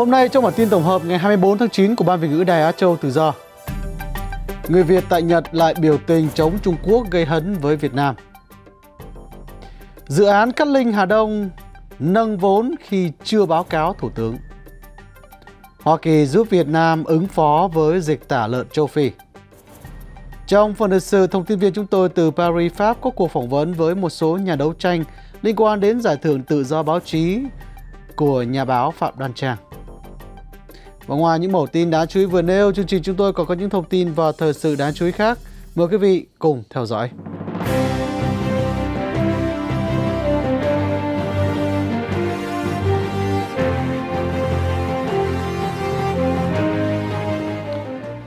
Hôm nay trong bản tin tổng hợp ngày 24 tháng 9 của Ban Việt ngữ Đài Á Châu Tự Do. Người Việt tại Nhật lại biểu tình chống Trung Quốc gây hấn với Việt Nam. Dự án Cát Linh Hà Đông nâng vốn khi chưa báo cáo Thủ tướng. Hoa Kỳ giúp Việt Nam ứng phó với dịch tả lợn châu Phi. Trong phần lịch sử, thông tin viên chúng tôi từ Paris, Pháp có cuộc phỏng vấn với một số nhà đấu tranh liên quan đến giải thưởng tự do báo chí của nhà báo Phạm Đoan Trang. Và ngoài những mẫu tin đáng chú ý vừa nêu, chương trình chúng tôi còn có những thông tin và thời sự đáng chú ý khác. Mời quý vị cùng theo dõi.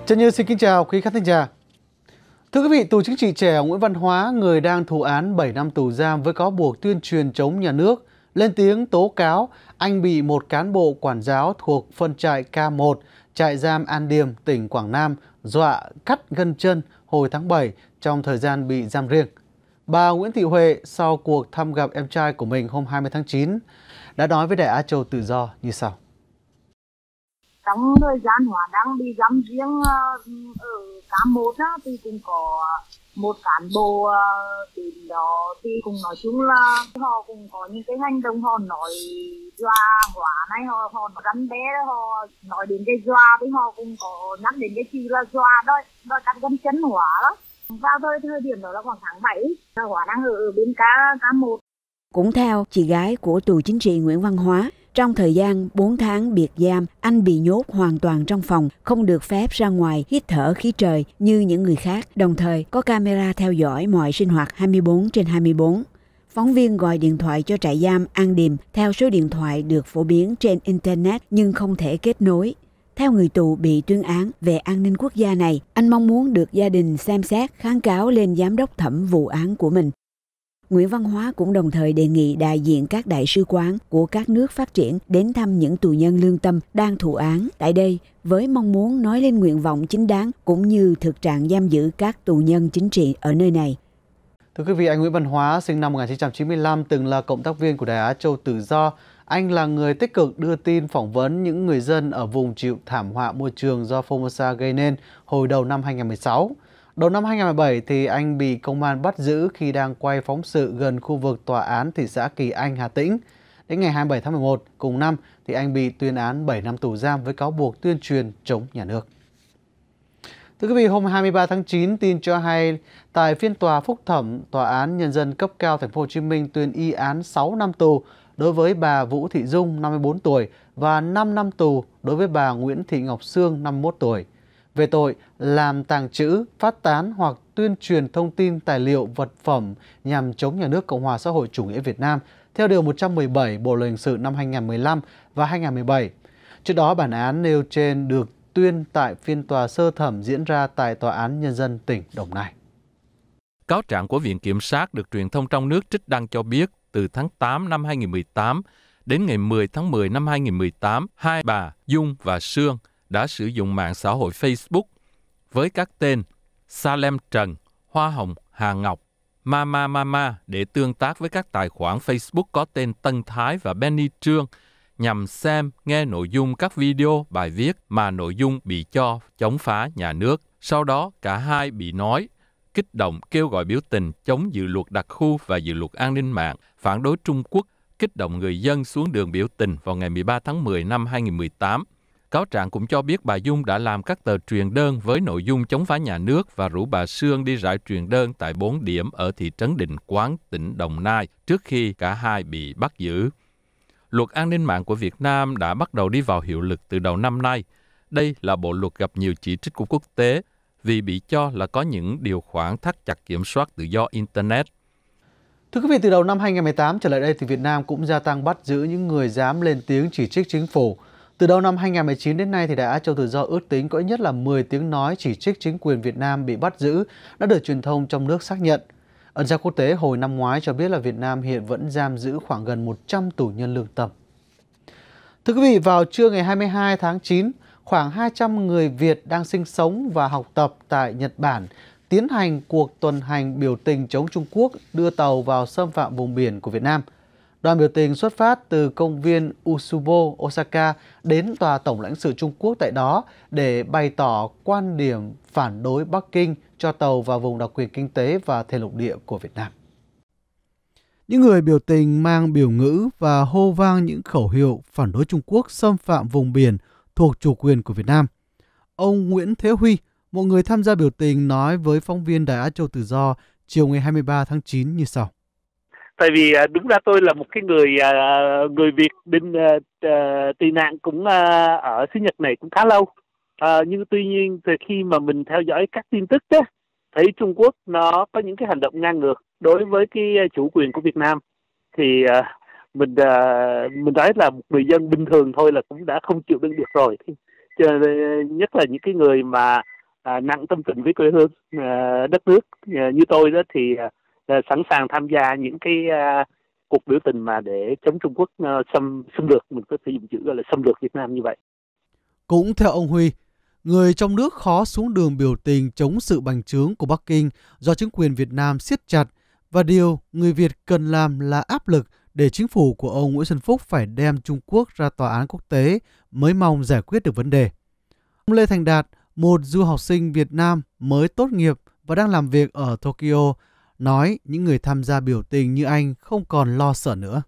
Trần Như xin kính chào quý khán thính giả. Thưa quý vị, tù chính trị trẻ Nguyễn Văn Hóa, người đang thụ án 7 năm tù giam với cáo buộc tuyên truyền chống nhà nước, lên tiếng tố cáo anh bị một cán bộ quản giáo thuộc phân trại K1, trại giam An Điềm, tỉnh Quảng Nam, dọa cắt gân chân hồi tháng 7 trong thời gian bị giam riêng. Bà Nguyễn Thị Huệ sau cuộc thăm gặp em trai của mình hôm 20 tháng 9 đã nói với Đài Á Châu Tự Do như sau. Trong thời gian Hóa đang bị giam riêng ờ, ở K1 thì cũng có một cán bộ ờ, đến đó thì cũng nói chung là họ cũng có những cái hành động họ nói dọa hóa này họ họ rắn bé họ nói đến cái dọa thì họ cũng có nhắc đến cái chữ là dọa đó đó cắt gân chân hóa đó. Vào thời thời điểm đó là khoảng tháng 7 hóa đang ở, ở bên cá cá một. Cũng theo chị gái của tù chính trị Nguyễn Văn Hóa trong thời gian 4 tháng biệt giam, anh bị nhốt hoàn toàn trong phòng, không được phép ra ngoài hít thở khí trời như những người khác, đồng thời có camera theo dõi mọi sinh hoạt 24 trên 24. Phóng viên gọi điện thoại cho trại giam An Điềm theo số điện thoại được phổ biến trên Internet nhưng không thể kết nối. Theo người tù bị tuyên án về an ninh quốc gia này, anh mong muốn được gia đình xem xét kháng cáo lên giám đốc thẩm vụ án của mình. Nguyễn Văn Hóa cũng đồng thời đề nghị đại diện các đại sứ quán của các nước phát triển đến thăm những tù nhân lương tâm đang thụ án tại đây với mong muốn nói lên nguyện vọng chính đáng cũng như thực trạng giam giữ các tù nhân chính trị ở nơi này. Thưa quý vị, anh Nguyễn Văn Hóa sinh năm 1995 từng là cộng tác viên của Đài Á Châu Tự Do. Anh là người tích cực đưa tin phỏng vấn những người dân ở vùng chịu thảm họa môi trường do Formosa gây nên hồi đầu năm 2016. Đầu năm 2017 thì anh bị công an bắt giữ khi đang quay phóng sự gần khu vực tòa án thị xã Kỳ Anh, Hà Tĩnh. Đến ngày 27 tháng 11 cùng năm thì anh bị tuyên án 7 năm tù giam với cáo buộc tuyên truyền chống nhà nước. Thưa quý vị, hôm 23 tháng 9 tin cho hay tại phiên tòa phúc thẩm tòa án nhân dân cấp cao thành phố Hồ Chí Minh tuyên y án 6 năm tù đối với bà Vũ Thị Dung 54 tuổi và 5 năm tù đối với bà Nguyễn Thị Ngọc Sương 51 tuổi về tội làm tàng trữ, phát tán hoặc tuyên truyền thông tin tài liệu vật phẩm nhằm chống nhà nước Cộng hòa xã hội chủ nghĩa Việt Nam theo Điều 117 Bộ Luật Hình sự năm 2015 và 2017. Trước đó, bản án nêu trên được tuyên tại phiên tòa sơ thẩm diễn ra tại Tòa án Nhân dân tỉnh Đồng Nai. Cáo trạng của Viện Kiểm sát được truyền thông trong nước trích đăng cho biết từ tháng 8 năm 2018 đến ngày 10 tháng 10 năm 2018, hai bà Dung và Sương – đã sử dụng mạng xã hội Facebook với các tên Salem Trần, Hoa Hồng, Hà Ngọc, Mama Mama để tương tác với các tài khoản Facebook có tên Tân Thái và Benny Trương nhằm xem, nghe nội dung các video, bài viết mà nội dung bị cho chống phá nhà nước. Sau đó, cả hai bị nói, kích động kêu gọi biểu tình chống dự luật đặc khu và dự luật an ninh mạng, phản đối Trung Quốc, kích động người dân xuống đường biểu tình vào ngày 13 tháng 10 năm 2018 Cáo trạng cũng cho biết bà Dung đã làm các tờ truyền đơn với nội dung chống phá nhà nước và rủ bà Sương đi rải truyền đơn tại bốn điểm ở thị trấn Định Quán, tỉnh Đồng Nai trước khi cả hai bị bắt giữ. Luật an ninh mạng của Việt Nam đã bắt đầu đi vào hiệu lực từ đầu năm nay. Đây là bộ luật gặp nhiều chỉ trích của quốc tế vì bị cho là có những điều khoản thắt chặt kiểm soát tự do Internet. Thưa quý vị, từ đầu năm 2018 trở lại đây thì Việt Nam cũng gia tăng bắt giữ những người dám lên tiếng chỉ trích chính phủ, từ đầu năm 2019 đến nay thì Đài Á Châu Tự Do ước tính có ít nhất là 10 tiếng nói chỉ trích chính quyền Việt Nam bị bắt giữ đã được truyền thông trong nước xác nhận. Ân gia quốc tế hồi năm ngoái cho biết là Việt Nam hiện vẫn giam giữ khoảng gần 100 tù nhân lương tâm. Thưa quý vị, vào trưa ngày 22 tháng 9, khoảng 200 người Việt đang sinh sống và học tập tại Nhật Bản tiến hành cuộc tuần hành biểu tình chống Trung Quốc đưa tàu vào xâm phạm vùng biển của Việt Nam – Đoàn biểu tình xuất phát từ công viên Usubo, Osaka đến tòa tổng lãnh sự Trung Quốc tại đó để bày tỏ quan điểm phản đối Bắc Kinh cho tàu vào vùng đặc quyền kinh tế và thềm lục địa của Việt Nam. Những người biểu tình mang biểu ngữ và hô vang những khẩu hiệu phản đối Trung Quốc xâm phạm vùng biển thuộc chủ quyền của Việt Nam. Ông Nguyễn Thế Huy, một người tham gia biểu tình nói với phóng viên Đài Á Châu Tự Do chiều ngày 23 tháng 9 như sau tại vì à, đúng ra tôi là một cái người à, người Việt bên à, tị nạn cũng ở xứ Nhật này cũng khá lâu. À, nhưng tuy nhiên thì khi mà mình theo dõi các tin tức đó, thấy Trung Quốc nó có những cái hành động ngang ngược đối với cái chủ quyền của Việt Nam thì mình mình nói là một người dân bình thường thôi là cũng đã không chịu đựng được rồi. Cho, nhất là những cái người mà nặng tâm tình với quê hương đất nước như tôi đó thì Ờ, sẵn sàng tham gia những cái uh, cuộc biểu tình mà để chống Trung Quốc uh, xâm xâm lược mình có thể dùng chữ gọi là xâm lược Việt Nam như vậy. Cũng theo ông Huy, người trong nước khó xuống đường biểu tình chống sự bành trướng của Bắc Kinh do chính quyền Việt Nam siết chặt và điều người Việt cần làm là áp lực để chính phủ của ông Nguyễn Xuân Phúc phải đem Trung Quốc ra tòa án quốc tế mới mong giải quyết được vấn đề. Ông Lê Thành Đạt, một du học sinh Việt Nam mới tốt nghiệp và đang làm việc ở Tokyo, nói những người tham gia biểu tình như anh không còn lo sợ nữa.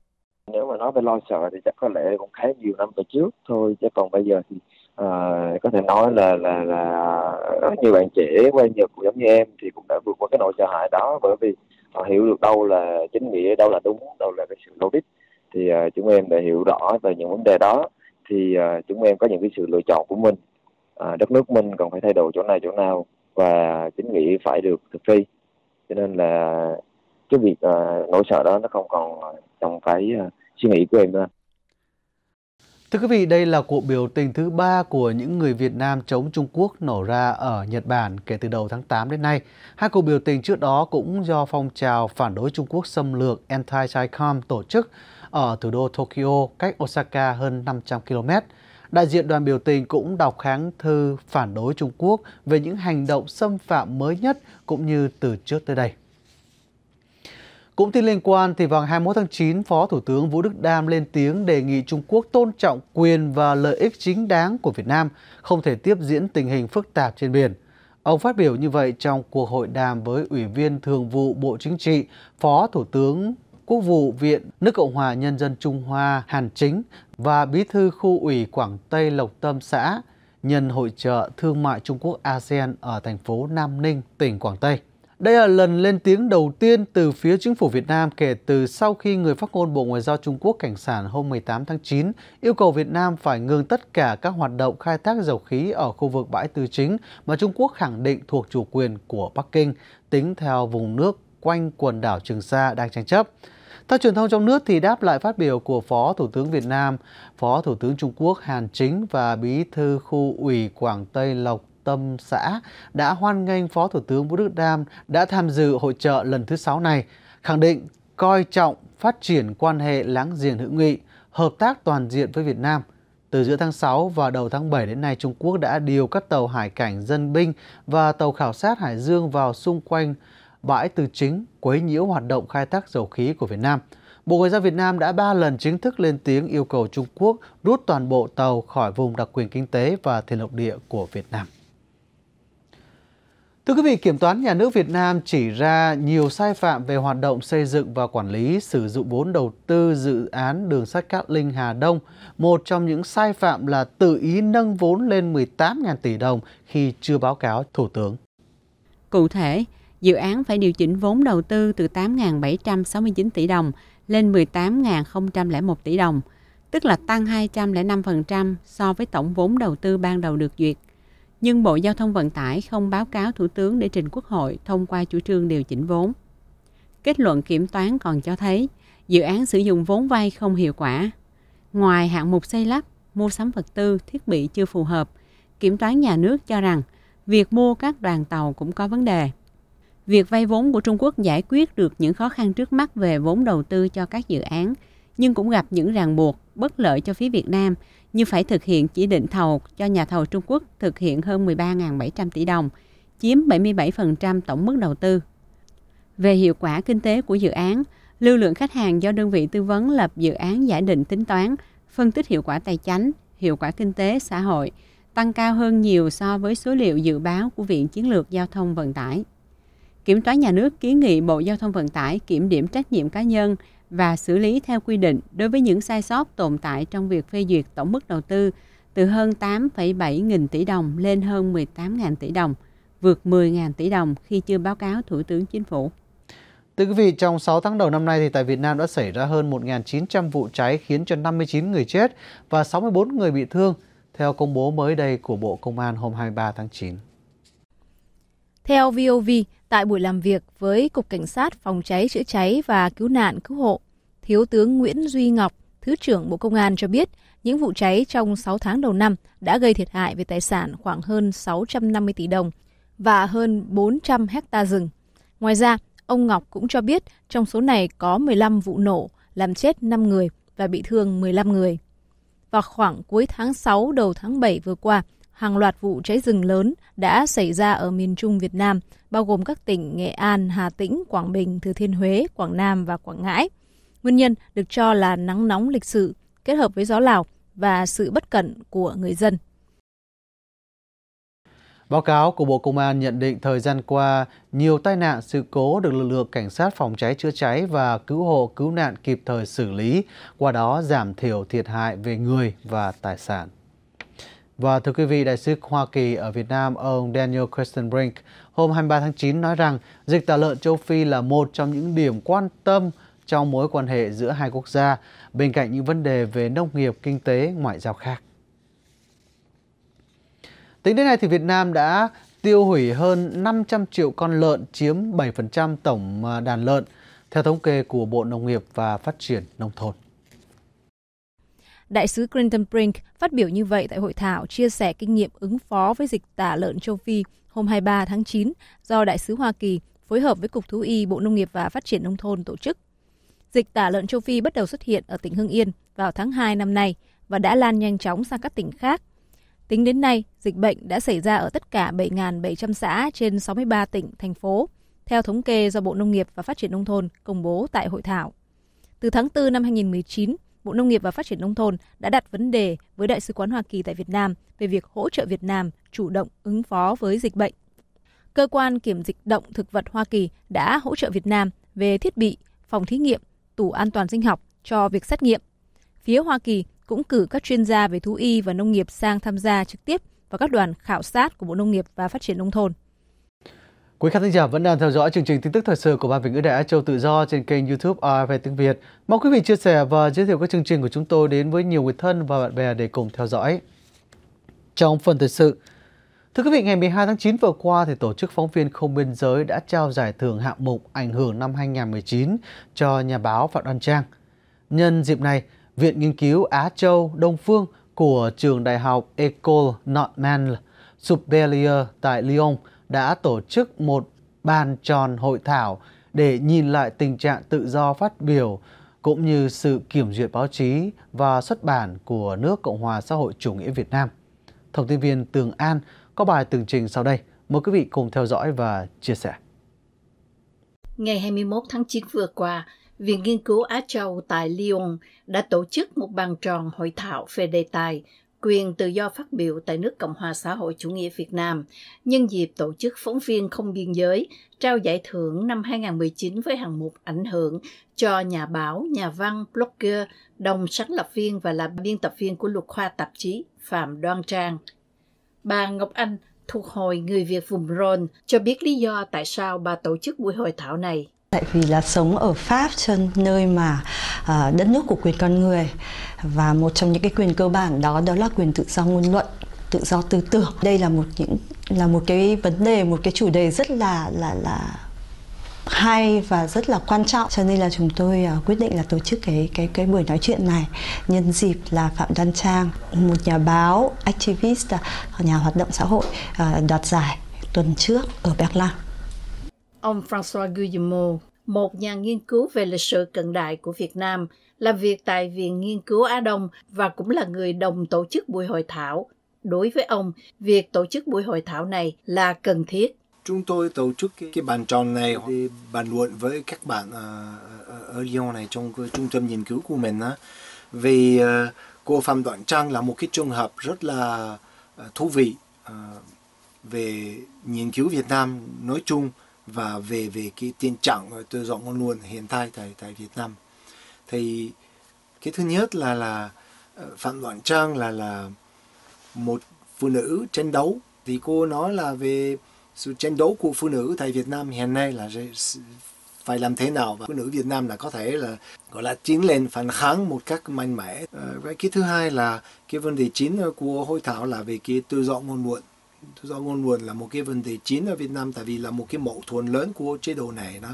Nếu mà nói về lo sợ thì chắc có lẽ cũng khá nhiều năm về trước thôi, chứ còn bây giờ thì à, có thể nói là là là rất nhiều bạn trẻ quay Nhật cũng giống như em thì cũng đã vượt qua cái nỗi sợ hãi đó bởi vì họ hiểu được đâu là chính nghĩa, đâu là đúng, đâu là cái sự logic. Thì uh, chúng em đã hiểu rõ về những vấn đề đó thì uh, chúng em có những cái sự lựa chọn của mình. Uh, đất nước mình còn phải thay đổi chỗ này chỗ nào và chính nghĩa phải được thực thi cho nên là cái việc uh, nỗi sợ đó nó không còn trong cái uh, suy nghĩ của em nữa Thưa quý vị, đây là cuộc biểu tình thứ ba của những người Việt Nam chống Trung Quốc nổ ra ở Nhật Bản kể từ đầu tháng 8 đến nay. Hai cuộc biểu tình trước đó cũng do phong trào phản đối Trung Quốc xâm lược Anti-Chicom tổ chức ở thủ đô Tokyo, cách Osaka hơn 500 km. Đại diện đoàn biểu tình cũng đọc kháng thư phản đối Trung Quốc về những hành động xâm phạm mới nhất cũng như từ trước tới đây. Cũng tin liên quan thì vào ngày 21 tháng 9, Phó Thủ tướng Vũ Đức Đam lên tiếng đề nghị Trung Quốc tôn trọng quyền và lợi ích chính đáng của Việt Nam, không thể tiếp diễn tình hình phức tạp trên biển. Ông phát biểu như vậy trong cuộc hội đàm với Ủy viên Thường vụ Bộ Chính trị, Phó Thủ tướng Quốc vụ Viện nước Cộng hòa Nhân dân Trung Hoa Hàn Chính và Bí thư khu ủy Quảng Tây Lộc Tâm xã nhân hội trợ thương mại Trung Quốc ASEAN ở thành phố Nam Ninh, tỉnh Quảng Tây. Đây là lần lên tiếng đầu tiên từ phía chính phủ Việt Nam kể từ sau khi người phát ngôn Bộ Ngoại giao Trung Quốc Cảnh sản hôm 18 tháng 9 yêu cầu Việt Nam phải ngừng tất cả các hoạt động khai thác dầu khí ở khu vực bãi tư chính mà Trung Quốc khẳng định thuộc chủ quyền của Bắc Kinh, tính theo vùng nước quanh quần đảo Trường Sa đang tranh chấp. Theo truyền thông trong nước thì đáp lại phát biểu của Phó Thủ tướng Việt Nam, Phó Thủ tướng Trung Quốc Hàn Chính và Bí thư khu ủy Quảng Tây Lộc Tâm xã đã hoan nghênh Phó Thủ tướng Vũ Đức Đam đã tham dự hội trợ lần thứ 6 này, khẳng định coi trọng phát triển quan hệ láng giềng hữu nghị, hợp tác toàn diện với Việt Nam. Từ giữa tháng 6 và đầu tháng 7 đến nay, Trung Quốc đã điều các tàu hải cảnh dân binh và tàu khảo sát Hải Dương vào xung quanh bãi từ chính quấy nhiễu hoạt động khai thác dầu khí của Việt Nam. Bộ Ngoại giao Việt Nam đã ba lần chính thức lên tiếng yêu cầu Trung Quốc rút toàn bộ tàu khỏi vùng đặc quyền kinh tế và thềm lục địa của Việt Nam. Thưa quý vị, Kiểm toán Nhà nước Việt Nam chỉ ra nhiều sai phạm về hoạt động xây dựng và quản lý sử dụng vốn đầu tư dự án đường sắt Cát Linh Hà Đông. Một trong những sai phạm là tự ý nâng vốn lên 18.000 tỷ đồng khi chưa báo cáo Thủ tướng. Cụ thể, dự án phải điều chỉnh vốn đầu tư từ 8.769 tỷ đồng lên 18.001 tỷ đồng, tức là tăng 205% so với tổng vốn đầu tư ban đầu được duyệt. Nhưng Bộ Giao thông Vận tải không báo cáo Thủ tướng để trình Quốc hội thông qua chủ trương điều chỉnh vốn. Kết luận kiểm toán còn cho thấy dự án sử dụng vốn vay không hiệu quả. Ngoài hạng mục xây lắp, mua sắm vật tư, thiết bị chưa phù hợp, kiểm toán nhà nước cho rằng việc mua các đoàn tàu cũng có vấn đề. Việc vay vốn của Trung Quốc giải quyết được những khó khăn trước mắt về vốn đầu tư cho các dự án, nhưng cũng gặp những ràng buộc bất lợi cho phía Việt Nam như phải thực hiện chỉ định thầu cho nhà thầu Trung Quốc thực hiện hơn 13.700 tỷ đồng, chiếm 77% tổng mức đầu tư. Về hiệu quả kinh tế của dự án, Lưu lượng khách hàng do đơn vị tư vấn lập dự án giải định tính toán, phân tích hiệu quả tài chính, hiệu quả kinh tế, xã hội, tăng cao hơn nhiều so với số liệu dự báo của Viện Chiến lược Giao thông Vận tải. Kiểm toán nhà nước kiến nghị Bộ Giao thông Vận tải kiểm điểm trách nhiệm cá nhân và xử lý theo quy định đối với những sai sót tồn tại trong việc phê duyệt tổng mức đầu tư từ hơn 8,7 nghìn tỷ đồng lên hơn 18.000 tỷ đồng, vượt 10.000 tỷ đồng khi chưa báo cáo Thủ tướng Chính phủ. Thưa quý vị, trong 6 tháng đầu năm nay thì tại Việt Nam đã xảy ra hơn 1.900 vụ cháy khiến cho 59 người chết và 64 người bị thương, theo công bố mới đây của Bộ Công an hôm 23 tháng 9. Theo VOV, tại buổi làm việc với Cục Cảnh sát Phòng cháy chữa cháy và Cứu nạn Cứu hộ, Thiếu tướng Nguyễn Duy Ngọc, Thứ trưởng Bộ Công an cho biết, những vụ cháy trong 6 tháng đầu năm đã gây thiệt hại về tài sản khoảng hơn 650 tỷ đồng và hơn 400 hecta rừng. Ngoài ra, ông Ngọc cũng cho biết trong số này có 15 vụ nổ, làm chết 5 người và bị thương 15 người. Vào khoảng cuối tháng 6 đầu tháng 7 vừa qua, hàng loạt vụ cháy rừng lớn đã xảy ra ở miền Trung Việt Nam, bao gồm các tỉnh Nghệ An, Hà Tĩnh, Quảng Bình, Thừa Thiên Huế, Quảng Nam và Quảng Ngãi. Nguyên nhân được cho là nắng nóng lịch sử kết hợp với gió Lào và sự bất cẩn của người dân. Báo cáo của Bộ Công an nhận định thời gian qua, nhiều tai nạn sự cố được lực lượng cảnh sát phòng cháy chữa cháy và cứu hộ cứu nạn kịp thời xử lý, qua đó giảm thiểu thiệt hại về người và tài sản. Và thưa quý vị, Đại sứ Hoa Kỳ ở Việt Nam, ông Daniel Christenbrink, hôm 23 tháng 9 nói rằng dịch tả lợn châu Phi là một trong những điểm quan tâm trong mối quan hệ giữa hai quốc gia, bên cạnh những vấn đề về nông nghiệp, kinh tế, ngoại giao khác. Tính đến nay thì Việt Nam đã tiêu hủy hơn 500 triệu con lợn chiếm 7% tổng à, đàn lợn, theo thống kê của Bộ Nông nghiệp và Phát triển Nông thôn. Đại sứ Clinton Brink phát biểu như vậy tại hội thảo chia sẻ kinh nghiệm ứng phó với dịch tả lợn châu Phi hôm 23 tháng 9 do Đại sứ Hoa Kỳ phối hợp với Cục Thú y Bộ Nông nghiệp và Phát triển Nông thôn tổ chức. Dịch tả lợn châu Phi bắt đầu xuất hiện ở tỉnh Hưng Yên vào tháng 2 năm nay và đã lan nhanh chóng sang các tỉnh khác. Tính đến nay, dịch bệnh đã xảy ra ở tất cả 7.700 xã trên 63 tỉnh, thành phố, theo thống kê do Bộ Nông nghiệp và Phát triển Nông thôn công bố tại hội thảo. Từ tháng 4 năm 2019, Bộ Nông nghiệp và Phát triển Nông thôn đã đặt vấn đề với Đại sứ quán Hoa Kỳ tại Việt Nam về việc hỗ trợ Việt Nam chủ động ứng phó với dịch bệnh. Cơ quan kiểm dịch động thực vật Hoa Kỳ đã hỗ trợ Việt Nam về thiết bị, phòng thí nghiệm, tủ an toàn sinh học cho việc xét nghiệm. Phía Hoa Kỳ cũng cử các chuyên gia về thú y và nông nghiệp sang tham gia trực tiếp vào các đoàn khảo sát của Bộ Nông nghiệp và Phát triển Nông thôn. Quý khán thính giả vẫn đang theo dõi chương trình tin tức thời sự của Ban Việt ngữ Đại Á Châu Tự Do trên kênh YouTube AFP tiếng Việt. Mong quý vị chia sẻ và giới thiệu các chương trình của chúng tôi đến với nhiều người thân và bạn bè để cùng theo dõi. Trong phần thời sự, Thưa quý vị, ngày 12 tháng 9 vừa qua, thì Tổ chức Phóng viên Không Biên Giới đã trao giải thưởng hạng mục ảnh hưởng năm 2019 cho nhà báo Phạm Đoan Trang. Nhân dịp này, Viện Nghiên cứu Á Châu Đông Phương của trường đại học École Normale Supérieure tại Lyon đã tổ chức một bàn tròn hội thảo để nhìn lại tình trạng tự do phát biểu cũng như sự kiểm duyệt báo chí và xuất bản của nước Cộng hòa xã hội chủ nghĩa Việt Nam. Thông tin viên Tường An có bài tường trình sau đây. Mời quý vị cùng theo dõi và chia sẻ. Ngày 21 tháng 9 vừa qua, Viện Nghiên cứu Á Châu tại Lyon đã tổ chức một bàn tròn hội thảo về đề tài quyền tự do phát biểu tại nước Cộng hòa xã hội chủ nghĩa Việt Nam nhân dịp tổ chức phóng viên không biên giới trao giải thưởng năm 2019 với hạng mục ảnh hưởng cho nhà báo, nhà văn, blogger, đồng sáng lập viên và là biên tập viên của luật khoa tạp chí Phạm Đoan Trang. Bà Ngọc Anh thuộc Hội Người Việt vùng Rôn cho biết lý do tại sao bà tổ chức buổi hội thảo này. Tại vì là sống ở Pháp trên nơi mà uh, đất nước của quyền con người. Và một trong những cái quyền cơ bản đó đó là quyền tự do ngôn luận tự do tư tưởng. Đây là một những là một cái vấn đề một cái chủ đề rất là là là hay và rất là quan trọng. Cho nên là chúng tôi uh, quyết định là tổ chức cái cái cái buổi nói chuyện này nhân dịp là Phạm Đan Trang một nhà báo activist à, nhà hoạt động xã hội uh, đoạt giải tuần trước ở Berlin. Ông François Guillemot, một nhà nghiên cứu về lịch sử cận đại của Việt Nam, làm việc tại Viện Nghiên cứu Á Đông và cũng là người đồng tổ chức buổi hội thảo. Đối với ông, việc tổ chức buổi hội thảo này là cần thiết. chúng tôi tổ chức cái, cái bàn tròn này để bàn luận với các bạn ở, ở Lyon này trong cái trung tâm nghiên cứu của mình á vì uh, cô Phạm Đoạn Trang là một cái trường hợp rất là uh, thú vị uh, về nghiên cứu Việt Nam nói chung và về về cái tình trạng tự do ngôn luận hiện tại tại tại Việt Nam thì cái thứ nhất là là ờ, Phạm Đoạn Trang là là một phụ nữ tranh đấu thì cô nói là về sự tranh đấu của phụ nữ tại Việt Nam hiện nay là phải làm thế nào và phụ nữ Việt Nam là có thể là gọi là tiến lên phản kháng một cách mạnh mẽ. Ờ, cái thứ hai là cái vấn đề chính của hội thảo là về cái tự do ngôn luận tôi do ngôn nguồn là một cái vấn đề chính ở Việt Nam tại vì là một cái mâu thuẫn lớn của chế độ này đó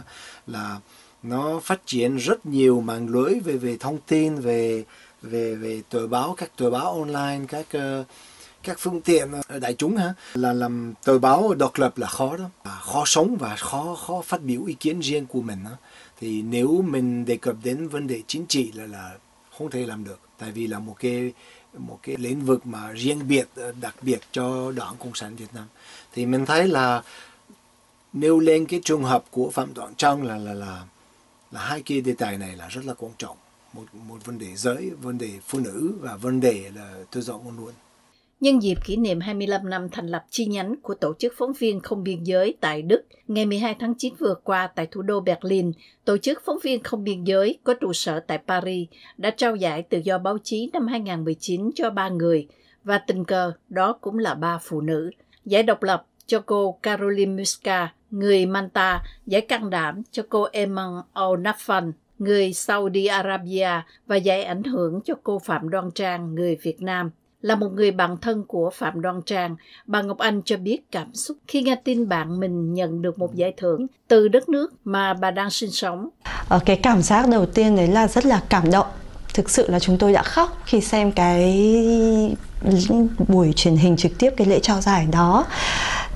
là nó phát triển rất nhiều mạng lưới về về thông tin về về về tờ báo các tờ báo online các uh, các phương tiện đại chúng ha là làm tờ báo độc lập là khó đó khó sống và khó khó phát biểu ý kiến riêng của mình đó. thì nếu mình đề cập đến vấn đề chính trị là là không thể làm được tại vì là một cái một cái lĩnh vực mà riêng biệt ờ, đặc biệt cho đảng cộng sản Việt Nam. Thì mình thấy là nêu lên cái trường hợp của phạm đoạn trang là là là là hai cái đề tài này là rất là quan trọng. Một một vấn đề giới, vấn đề phụ nữ và vấn đề là tự do ngôn luận. Nhân dịp kỷ niệm 25 năm thành lập chi nhánh của Tổ chức Phóng viên Không Biên Giới tại Đức, ngày 12 tháng 9 vừa qua tại thủ đô Berlin, Tổ chức Phóng viên Không Biên Giới có trụ sở tại Paris đã trao giải tự do báo chí năm 2019 cho ba người, và tình cờ đó cũng là ba phụ nữ. Giải độc lập cho cô Caroline Muska, người Manta, giải can đảm cho cô Eman O'Nafan, người Saudi Arabia và giải ảnh hưởng cho cô Phạm Đoan Trang, người Việt Nam là một người bạn thân của Phạm Đoan Trang, bà Ngọc Anh cho biết cảm xúc khi nghe tin bạn mình nhận được một giải thưởng từ đất nước mà bà đang sinh sống. Ở cái cảm giác đầu tiên đấy là rất là cảm động. Thực sự là chúng tôi đã khóc khi xem cái buổi truyền hình trực tiếp cái lễ trao giải đó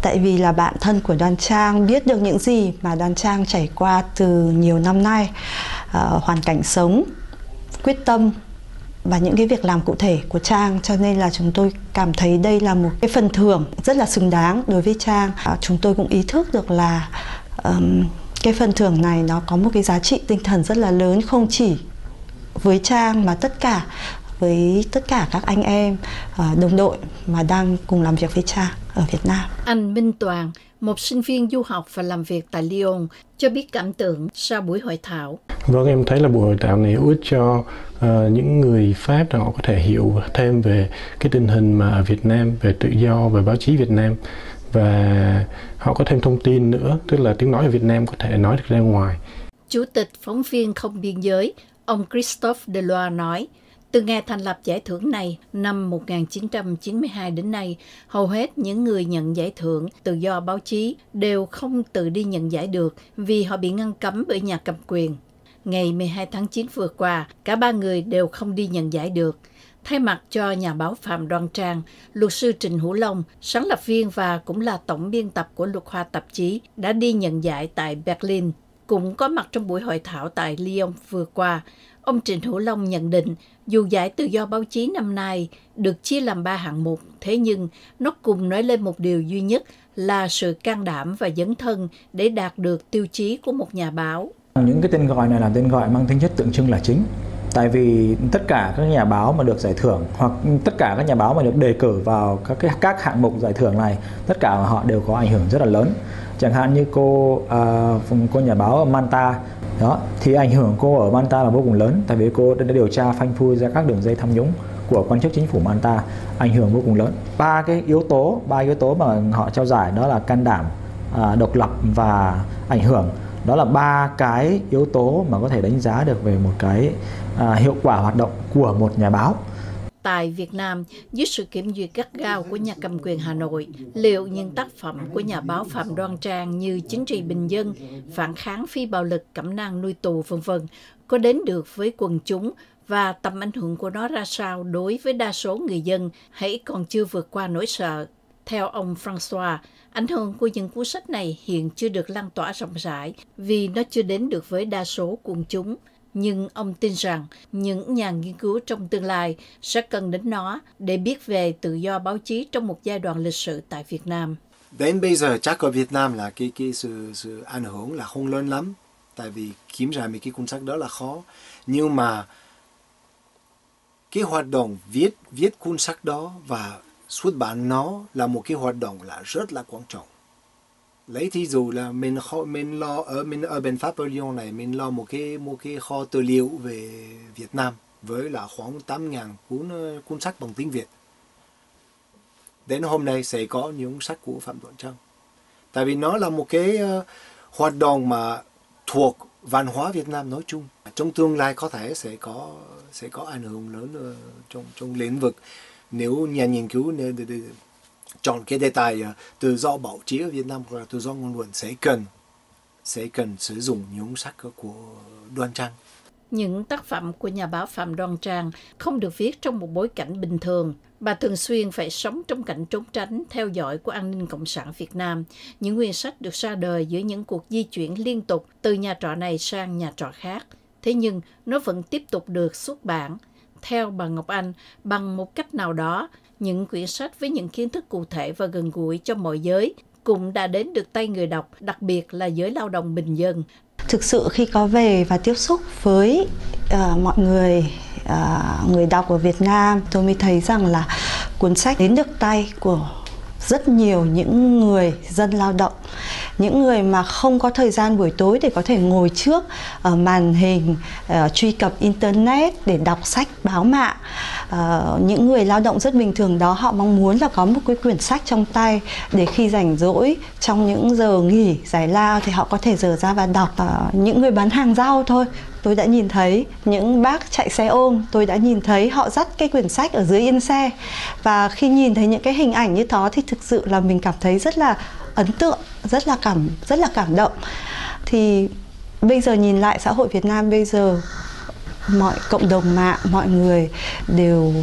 tại vì là bạn thân của Đoan Trang biết được những gì mà Đoan Trang trải qua từ nhiều năm nay uh, hoàn cảnh sống quyết tâm và những cái việc làm cụ thể của Trang cho nên là chúng tôi cảm thấy đây là một cái phần thưởng rất là xứng đáng đối với Trang. À, chúng tôi cũng ý thức được là um, cái phần thưởng này nó có một cái giá trị tinh thần rất là lớn không chỉ với Trang mà tất cả với tất cả các anh em ờ, đồng đội mà đang cùng làm việc với Trang ở Việt Nam. Anh Minh Toàn, một sinh viên du học và làm việc tại Lyon, cho biết cảm tưởng sau buổi hội thảo. Vâng, em thấy là buổi hội thảo này hữu ích cho uh, những người Pháp để họ có thể hiểu thêm về cái tình hình mà ở Việt Nam, về tự do, về báo chí Việt Nam và họ có thêm thông tin nữa, tức là tiếng nói ở Việt Nam có thể nói được ra ngoài. Chủ tịch phóng viên không biên giới, ông Christophe Deloire nói, từ ngày thành lập giải thưởng này năm 1992 đến nay, hầu hết những người nhận giải thưởng tự do báo chí đều không tự đi nhận giải được vì họ bị ngăn cấm bởi nhà cầm quyền. Ngày 12 tháng 9 vừa qua, cả ba người đều không đi nhận giải được. Thay mặt cho nhà báo Phạm Đoan Trang, luật sư Trịnh Hữu Long, sáng lập viên và cũng là tổng biên tập của Luật Hoa tạp chí, đã đi nhận giải tại Berlin. Cũng có mặt trong buổi hội thảo tại Lyon vừa qua, ông Trịnh Hữu Long nhận định dù giải tự do báo chí năm nay được chia làm ba hạng mục, thế nhưng nó cùng nói lên một điều duy nhất là sự can đảm và dấn thân để đạt được tiêu chí của một nhà báo. Những cái tên gọi này là tên gọi mang tính chất tượng trưng là chính. Tại vì tất cả các nhà báo mà được giải thưởng hoặc tất cả các nhà báo mà được đề cử vào các cái các hạng mục giải thưởng này, tất cả họ đều có ảnh hưởng rất là lớn. Chẳng hạn như cô uh, cô nhà báo ở Manta đó thì ảnh hưởng cô ở Manta là vô cùng lớn. Tại vì cô đã điều tra phanh phui ra các đường dây tham nhũng của quan chức chính phủ Manta ảnh hưởng vô cùng lớn. Ba cái yếu tố ba yếu tố mà họ trao giải đó là can đảm à, độc lập và ảnh hưởng. Đó là ba cái yếu tố mà có thể đánh giá được về một cái à, hiệu quả hoạt động của một nhà báo tại Việt Nam dưới sự kiểm duyệt gắt gao của nhà cầm quyền Hà Nội, liệu những tác phẩm của nhà báo Phạm Đoan Trang như Chính trị bình dân, phản kháng phi bạo lực, cẩm nang nuôi tù vân vân có đến được với quần chúng và tầm ảnh hưởng của nó ra sao đối với đa số người dân hãy còn chưa vượt qua nỗi sợ. Theo ông François, ảnh hưởng của những cuốn sách này hiện chưa được lan tỏa rộng rãi vì nó chưa đến được với đa số quần chúng nhưng ông tin rằng những nhà nghiên cứu trong tương lai sẽ cần đến nó để biết về tự do báo chí trong một giai đoạn lịch sử tại Việt Nam. đến bây giờ, chắc ở Việt Nam là cái cái sự sự ảnh hưởng là không lớn lắm. Tại vì kiếm ra mấy cái cuốn sách đó là khó. Nhưng mà cái hoạt động viết viết cuốn sách đó và xuất bản nó là một cái hoạt động là rất là quan trọng lấy thí dụ là mình kho, mình lo ở mình ở bên Pháp ở Lyon này mình lo một cái một cái kho tư liệu về Việt Nam với là khoảng 8.000 cuốn ờ, cuốn sách bằng tiếng Việt. Đến hôm nay sẽ có những sách của Phạm Tuấn Trăng tại vì nó là một cái uh, hoạt động mà thuộc văn hóa Việt Nam nói chung. Trong tương lai có thể sẽ có sẽ có ảnh hưởng lớn uh, trong trong lĩnh vực. Nếu nhà nghiên cứu nếu, chọn cái đề tài uh, tự do báo chí ở Việt Nam hoặc là tự do ngôn luận sẽ cần sẽ cần sử dụng những sách của Đoan Trang những tác phẩm của nhà báo Phạm Đoan Trang không được viết trong một bối cảnh bình thường. Bà thường xuyên phải sống trong cảnh trốn tránh, theo dõi của an ninh Cộng sản Việt Nam. Những nguyên sách được ra đời giữa những cuộc di chuyển liên tục từ nhà trọ này sang nhà trọ khác. Thế nhưng nó vẫn tiếp tục được xuất bản. Theo bà Ngọc Anh, bằng một cách nào đó, những quyển sách với những kiến thức cụ thể và gần gũi cho mọi giới cũng đã đến được tay người đọc, đặc biệt là giới lao động bình dân. Thực sự khi có về và tiếp xúc với uh, mọi người uh, người đọc ở Việt Nam, tôi mới thấy rằng là cuốn sách đến được tay của rất nhiều những người dân lao động những người mà không có thời gian buổi tối để có thể ngồi trước uh, màn hình uh, truy cập internet để đọc sách báo mạng. Uh, những người lao động rất bình thường đó họ mong muốn là có một cái quyển sách trong tay để khi rảnh rỗi trong những giờ nghỉ giải lao thì họ có thể dở ra và đọc uh, những người bán hàng rau thôi tôi đã nhìn thấy. Những bác chạy xe ôm, tôi đã nhìn thấy họ dắt cái quyển sách ở dưới yên xe. Và khi nhìn thấy những cái hình ảnh như đó thì thực sự là mình cảm thấy rất là ấn tượng, rất là cảm, rất là cảm động. Thì bây giờ nhìn lại xã hội Việt Nam bây giờ mọi cộng đồng mạng mọi người đều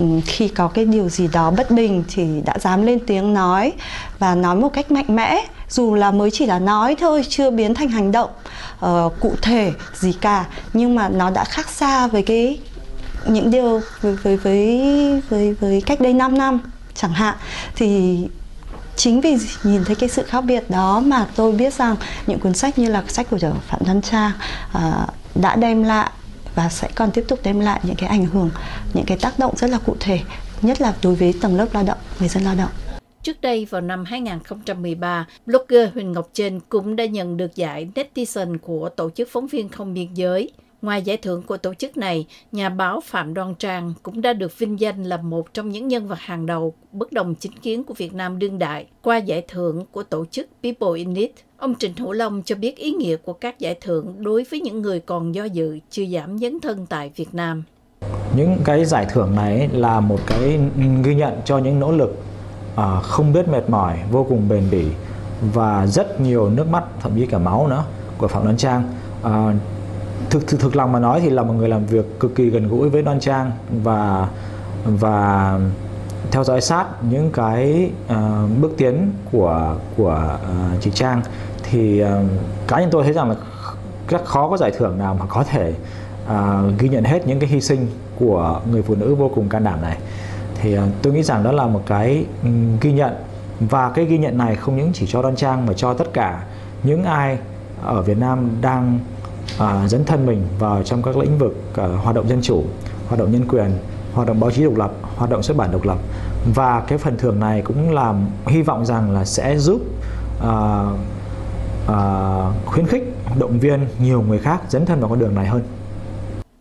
ừ, khi có cái điều gì đó bất bình thì đã dám lên tiếng nói và nói một cách mạnh mẽ dù là mới chỉ là nói thôi chưa biến thành hành động uh, cụ thể gì cả. Nhưng mà nó đã khác xa với cái những điều với với với với, với cách đây 5 năm chẳng hạn. Thì chính vì nhìn thấy cái sự khác biệt đó mà tôi biết rằng những cuốn sách như là sách của Phạm Văn Trang uh, đã đem lại và sẽ còn tiếp tục đem lại những cái ảnh hưởng, những cái tác động rất là cụ thể, nhất là đối với tầng lớp lao động, người dân lao động. Trước đây vào năm 2013, blogger Huỳnh Ngọc Trinh cũng đã nhận được giải Netizen của Tổ chức Phóng viên Không Biên Giới. Ngoài giải thưởng của tổ chức này, nhà báo Phạm Đoan Trang cũng đã được vinh danh là một trong những nhân vật hàng đầu bất đồng chính kiến của Việt Nam đương đại qua giải thưởng của tổ chức People in It. Ông Trịnh Hữu Long cho biết ý nghĩa của các giải thưởng đối với những người còn do dự chưa giảm dấn thân tại Việt Nam. Những cái giải thưởng này là một cái ghi nhận cho những nỗ lực à, không biết mệt mỏi, vô cùng bền bỉ và rất nhiều nước mắt, thậm chí cả máu nữa của Phạm Đoan Trang. À, Thực, thực thực lòng mà nói thì là một người làm việc cực kỳ gần gũi với Đoan Trang và và theo dõi sát những cái uh, bước tiến của của uh, chị Trang. Thì uh, cá nhân tôi thấy rằng là rất khó có giải thưởng nào mà có thể uh, ghi nhận hết những cái hy sinh của người phụ nữ vô cùng can đảm này. Thì uh, tôi nghĩ rằng đó là một cái um, ghi nhận và cái ghi nhận này không những chỉ cho Đoan Trang mà cho tất cả những ai ở Việt Nam đang à, dấn thân mình vào trong các lĩnh vực à, hoạt động dân chủ, hoạt động nhân quyền, hoạt động báo chí độc lập, hoạt động xuất bản độc lập và cái phần thưởng này cũng làm hy vọng rằng là sẽ giúp à, à, khuyến khích động viên nhiều người khác dấn thân vào con đường này hơn.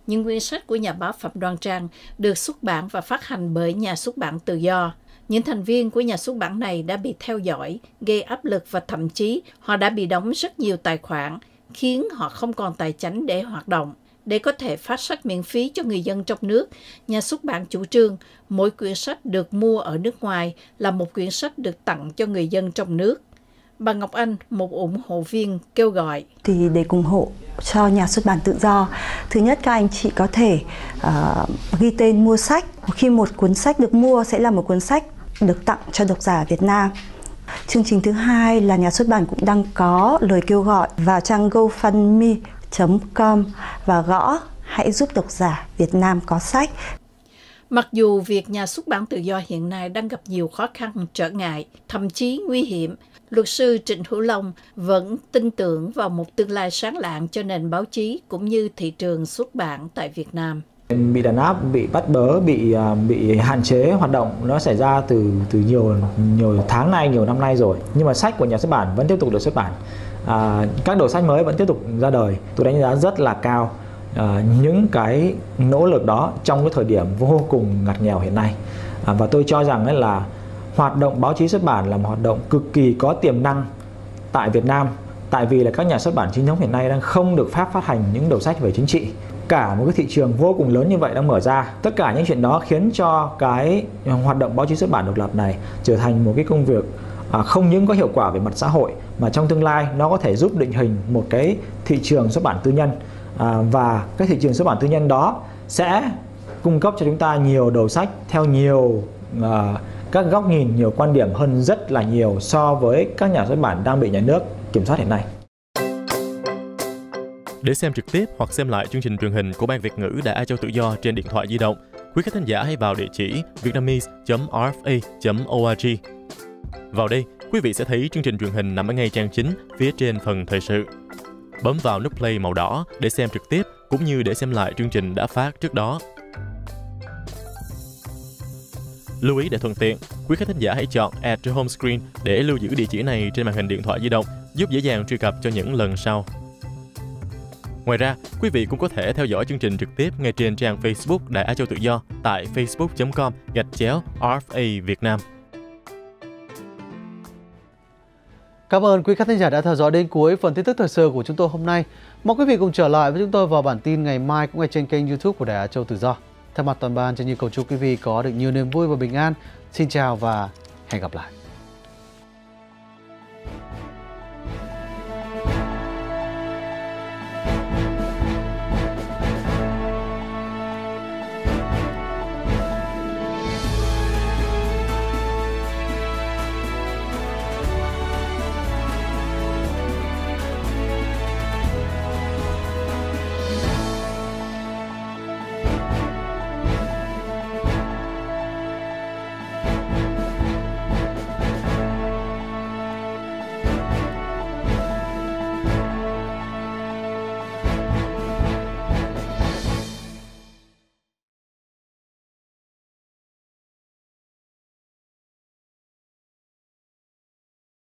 Những quyển sách của nhà báo Phạm Đoan Trang được xuất bản và phát hành bởi nhà xuất bản tự do. Những thành viên của nhà xuất bản này đã bị theo dõi, gây áp lực và thậm chí họ đã bị đóng rất nhiều tài khoản, khiến họ không còn tài chính để hoạt động. Để có thể phát sách miễn phí cho người dân trong nước, nhà xuất bản chủ trương mỗi quyển sách được mua ở nước ngoài là một quyển sách được tặng cho người dân trong nước. Bà Ngọc Anh, một ủng hộ viên, kêu gọi. Thì để ủng hộ cho nhà xuất bản tự do, thứ nhất các anh chị có thể uh, ghi tên mua sách. Khi một cuốn sách được mua sẽ là một cuốn sách được tặng cho độc giả Việt Nam. Chương trình thứ hai là nhà xuất bản cũng đang có lời kêu gọi vào trang gofundme.com và gõ hãy giúp độc giả Việt Nam có sách. Mặc dù việc nhà xuất bản tự do hiện nay đang gặp nhiều khó khăn, trở ngại, thậm chí nguy hiểm, luật sư Trịnh Hữu Long vẫn tin tưởng vào một tương lai sáng lạng cho nền báo chí cũng như thị trường xuất bản tại Việt Nam bị đàn áp, bị bắt bớ, bị à, bị hạn chế hoạt động nó xảy ra từ từ nhiều nhiều tháng nay, nhiều năm nay rồi. Nhưng mà sách của nhà xuất bản vẫn tiếp tục được xuất bản. À, các đầu sách mới vẫn tiếp tục ra đời. Tôi đánh giá rất là cao à, những cái nỗ lực đó trong cái thời điểm vô cùng ngặt nghèo hiện nay. À, và tôi cho rằng ấy là hoạt động báo chí xuất bản là một hoạt động cực kỳ có tiềm năng tại Việt Nam tại vì là các nhà xuất bản chính thống hiện nay đang không được phép phát hành những đầu sách về chính trị cả một cái thị trường vô cùng lớn như vậy đang mở ra. Tất cả những chuyện đó khiến cho cái hoạt động báo chí xuất bản độc lập này trở thành một cái công việc à, không những có hiệu quả về mặt xã hội mà trong tương lai nó có thể giúp định hình một cái thị trường xuất bản tư nhân. À, và cái thị trường xuất bản tư nhân đó sẽ cung cấp cho chúng ta nhiều đầu sách theo nhiều à, các góc nhìn nhiều quan điểm hơn rất là nhiều so với các nhà xuất bản đang bị nhà nước kiểm soát hiện nay để xem trực tiếp hoặc xem lại chương trình truyền hình của Ban Việt ngữ Đài Á Châu Tự Do trên điện thoại di động, quý khách thính giả hãy vào địa chỉ vietnamese.rfa.org. Vào đây, quý vị sẽ thấy chương trình truyền hình nằm ở ngay trang chính phía trên phần thời sự. Bấm vào nút play màu đỏ để xem trực tiếp cũng như để xem lại chương trình đã phát trước đó. Lưu ý để thuận tiện, quý khách thính giả hãy chọn Add to Home Screen để lưu giữ địa chỉ này trên màn hình điện thoại di động, giúp dễ dàng truy cập cho những lần sau. Ngoài ra, quý vị cũng có thể theo dõi chương trình trực tiếp ngay trên trang Facebook Đại Á Châu Tự Do tại facebook.com gạch chéo RFA Việt Nam. Cảm ơn quý khán giả đã theo dõi đến cuối phần tin tức thời sự của chúng tôi hôm nay. Mong quý vị cùng trở lại với chúng tôi vào bản tin ngày mai cũng ngay trên kênh YouTube của Đài Á Châu Tự Do. Thay mặt toàn ban, chân như cầu chúc quý vị có được nhiều niềm vui và bình an. Xin chào và hẹn gặp lại.